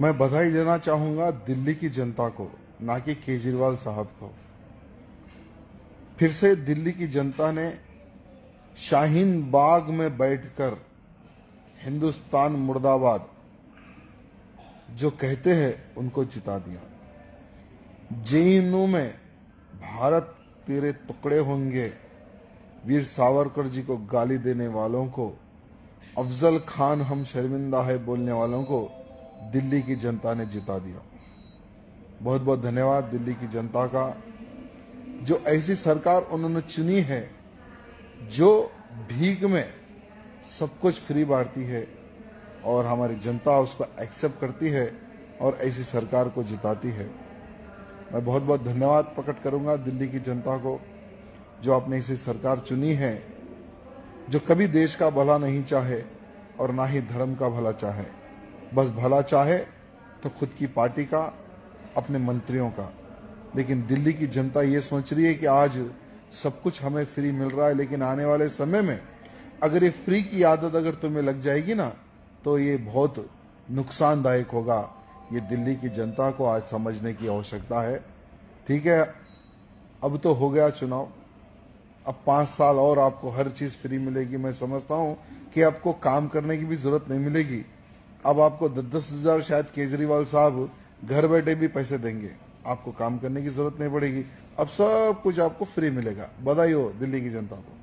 मैं बधाई देना चाहूँगा दिल्ली की जनता को, ना कि केजरीवाल साहब को। फिर से दिल्ली की जनता ने शाहीन बाग में बैठकर हिंदुस्तान मुर्दाबाद, जो कहते हैं, उनको जिता दिया। जेएनयू में भारत तेरे टुकड़े होंगे। वीर सावरकर जी को गाली देने वालों को, अफजल खान हम शर्मिंदा है बोलने वालों को दिल्ली की जनता ने जिता दिया। बहुत बहुत धन्यवाद दिल्ली की जनता का। जो ऐसी सरकार उन्होंने चुनी है, जो भीख में सब कुछ फ्री बांटती है और हमारी जनता उसको एक्सेप्ट करती है और ऐसी सरकार को जिताती है। मैं बहुत बहुत धन्यवाद प्रकट करूँगा दिल्ली की जनता को, जो आपने ऐसी सरकार चुनी है, जो कभी देश का भला नहीं चाहे और ना ही धर्म का भला चाहे। बस भला चाहे तो खुद की पार्टी का, अपने मंत्रियों का। लेकिन दिल्ली की जनता ये सोच रही है कि आज सब कुछ हमें फ्री मिल रहा है, लेकिन आने वाले समय में अगर ये फ्री की आदत अगर तुम्हें लग जाएगी ना तो ये बहुत नुकसानदायक होगा। ये दिल्ली की जनता को आज समझने की आवश्यकता है। ठीक है, अब तो हो गया चुनाव। अब पाँच साल और आपको हर चीज़ फ्री मिलेगी। मैं समझता हूँ कि आपको काम करने की भी ज़रूरत नहीं मिलेगी। अब आपको दस दस हज़ार शायद केजरीवाल साहब घर बैठे भी पैसे देंगे। आपको काम करने की ज़रूरत नहीं पड़ेगी। अब सब कुछ आपको फ्री मिलेगा। बधाई हो दिल्ली की जनता को।